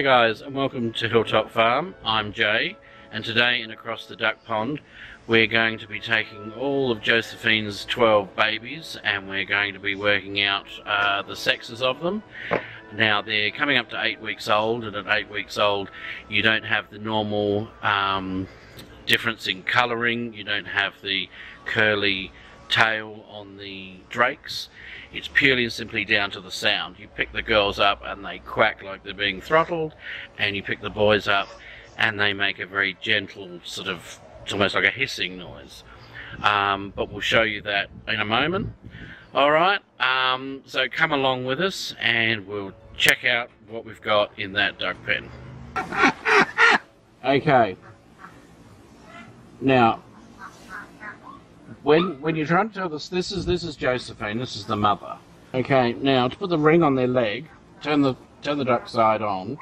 Hi guys and welcome to Hilltop Farm. I'm Jay and today in Across the Duck Pond we're going to be taking all of Josephine's 12 babies and we're going to be working out uh, the sexes of them. Now they're coming up to 8 weeks old and at 8 weeks old you don't have the normal um, difference in colouring, you don't have the curly tail on the drakes. It's purely and simply down to the sound. You pick the girls up and they quack like they're being throttled, and you pick the boys up and they make a very gentle sort of, it's almost like a hissing noise. Um, but we'll show you that in a moment. Alright, um, so come along with us and we'll check out what we've got in that duck pen. Okay. Now, when when you're trying to tell this, this is this is Josephine, this is the mother. Okay, now to put the ring on their leg, turn the turn the duck side on.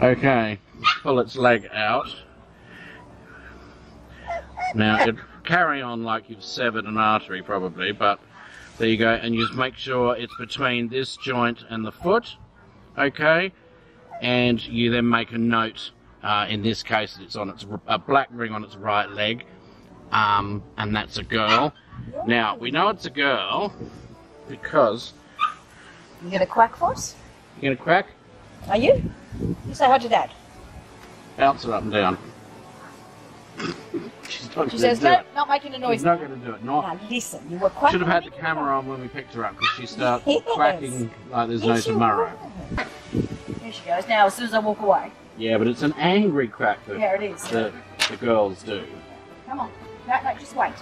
Okay, pull its leg out. Now it carry on like you've severed an artery probably, but there you go, and you just make sure it's between this joint and the foot. Okay, and you then make a note. Uh, in this case, it's on its a black ring on its right leg um, and that's a girl. Now, we know it's a girl because... You gonna quack for us? You gonna quack? Are you? You say hi to Dad. Bounce it up and down. She's not She says, no, it. not making a noise. She's not going to do it. Not. Now listen, you were quacking. Should have had the camera on when we picked her up because she starts Yes. quacking like there's Yes, no tomorrow. Here she goes. Now, as soon as I walk away. Yeah, but it's an angry quack that Yeah, it is. the, the girls do. Come on. No, no, just wait.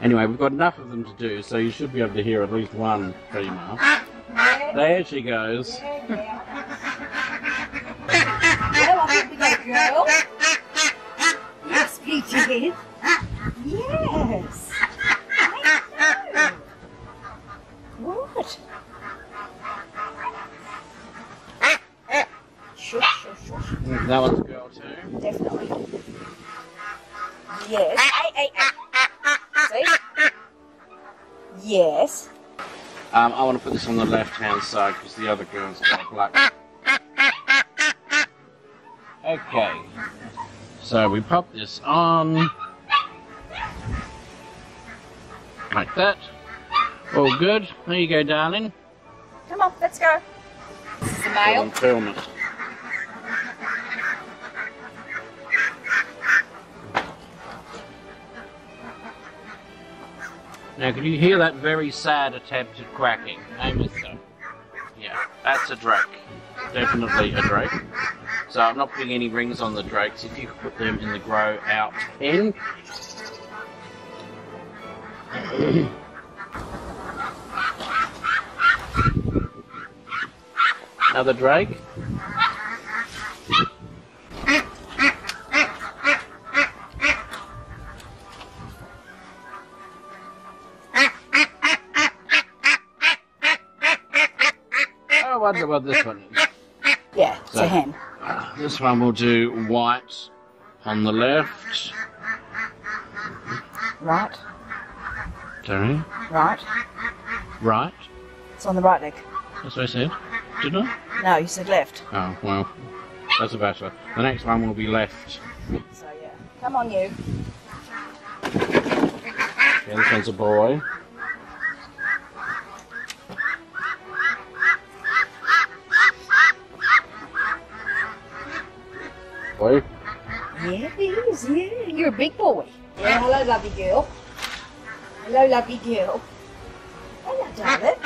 Anyway, we've got enough of them to do, so you should be able to hear at least one female. There she goes. yeah, yeah. well, I think we got a girl. Yes, Peter. Yes. I know. What? Shush, shush, shush. That one's a girl too. Definitely. Yes. Hey, hey, hey. See? Yes. Um, I want to put this on the left hand side because the other girl's got black. Okay. So we pop this on. Like that. All good. There you go, darling. Come on, let's go. This is the male. Now, can you hear that very sad attempt at quacking? I mister. Yeah, that's a drake. Definitely a drake. So I'm not putting any rings on the drakes. If you could put them in the grow out pen. Another drake. Wonder what this one is. Yeah, it's So- a hen. Uh, this one will do white on the left. Right, Sorry. right. Right. It's on the right leg. That's what I said. Did I? No, you said left. Oh, well. That's a better. The next one will be left. So yeah. Come on, you. Okay, this one's a boy. Boy. Yeah, it is. Yeah, you're a big boy. Yeah, hello, lovely girl. Hello, lovely girl. Hello, darling.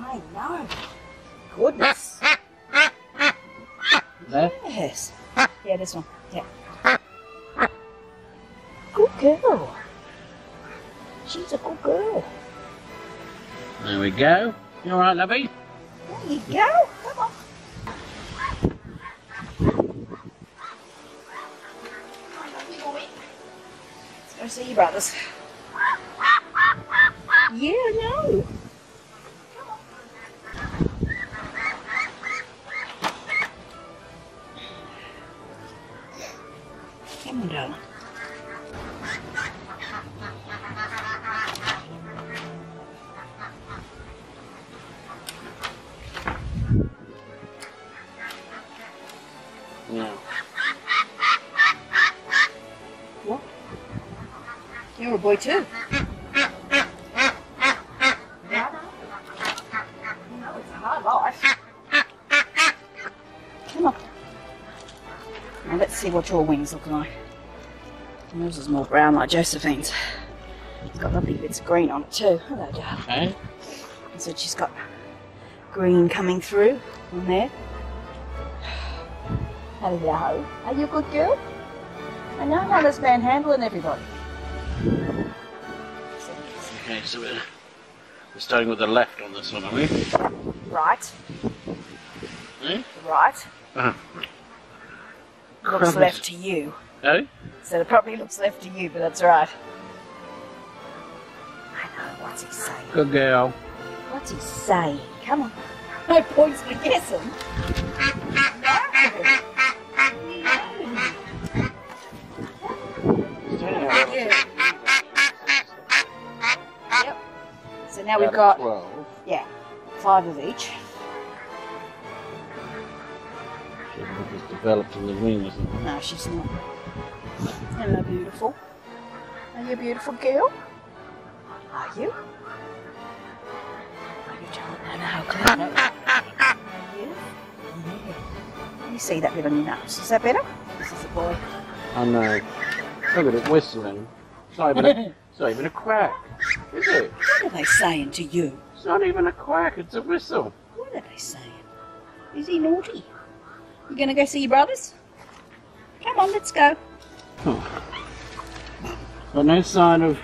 I know. Goodness. Left. Yes. Yeah, this one. Yeah. Good girl. She's a good girl. There we go. You alright, lovey? There you go. Come on. Come on, lovely boy. See your brothers. Yeah, I know. Boy too. it's a hard life. Come on. Now let's see what your wings look like. Yours is more brown like Josephine's. It's got lovely bits of green on it too. Hello, darling. Okay. So she's got green coming through on there. Hello. Are you a good girl? I know how this man handling everybody. Okay, so we're, we're starting with the left on this one, are we? Right, Eh? right. Uh, Looks Crumbs. left to you. oh? So it probably looks left to you, but that's right. I know, what's he saying? Good girl. What's he saying? Come on. No points for guessing. now we've got, Twelve. yeah, five of each. She's developed in the wing, isn't it? No, she's not. Hello, beautiful. Are you a beautiful girl? Are you? Are you telling Nana how clever? Are you? Yeah. You see that bit on your nose? Is that better? This is a boy. I know. Look at it whistling. It's not even a, it's not even a quack, is it? What are they saying to you? It's not even a quack, it's a whistle. What are they saying? Is he naughty? You gonna go see your brothers? Come on, let's go. But no sign of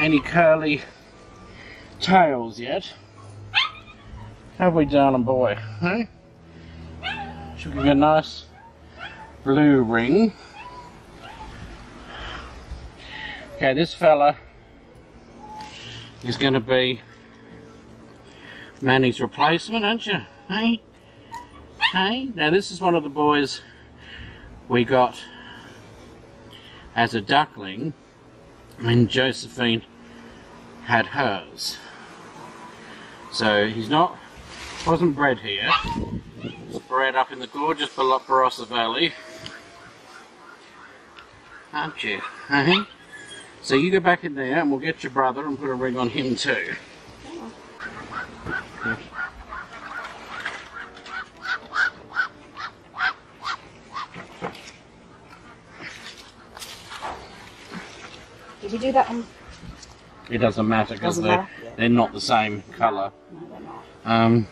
any curly tails yet. Have we, darling boy? Huh? Should we get a nice blue ring? Okay, this fella is going to be Manny's replacement, aren't you? Hey? Hey? Now, this is one of the boys we got as a duckling when Josephine had hers. So he's not, wasn't bred here. He was bred up in the gorgeous Barossa Valley. Aren't you? Hey? So you go back in there and we'll get your brother and put a ring on him too. Did you do that on? It doesn't matter because they're, matter? Yeah. they're not the same colour. No, they're not. Um,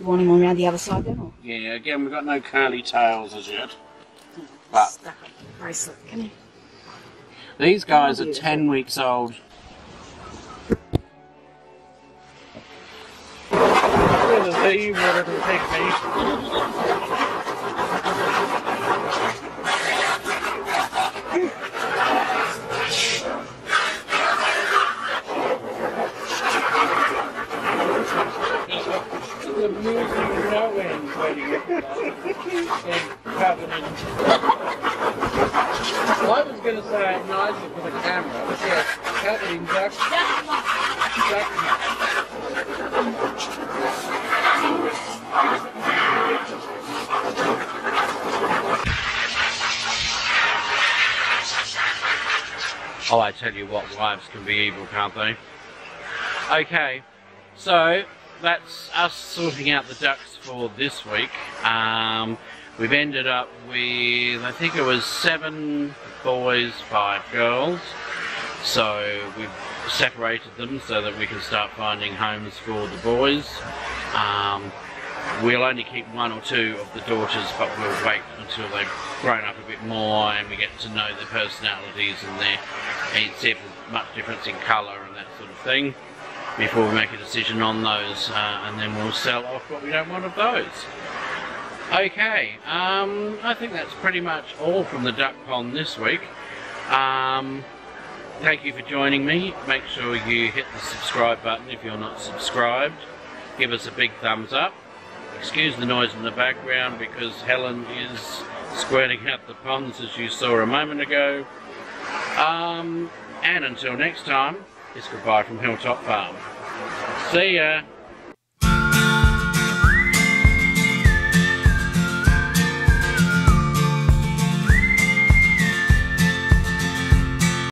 You want him on around the other side then? Or? yeah, again, we've got no curly tails as yet. But Stuck the bracelet. can here. These guys are 10 weeks old. The music when in covenant. I was going to say it for the camera, Oh, I tell you what, wives can be evil, can't they? Okay, so that's us sorting out the ducks for this week. Um, we've ended up with, I think it was seven boys, five girls. So we've separated them so that we can start finding homes for the boys. Um, we'll only keep one or two of the daughters, but we'll wait until they've grown up a bit more and we get to know their personalities and their and see if there's much difference in colour and that sort of thing before we make a decision on those, uh, and then we'll sell off what we don't want of those. Okay, um, I think that's pretty much all from the duck pond this week. Um, thank you for joining me. Make sure you hit the subscribe button if you're not subscribed. Give us a big thumbs up. Excuse the noise in the background because Helen is squirting out the ponds as you saw a moment ago. Um, and until next time, it's goodbye from Hilltop Farm. See ya!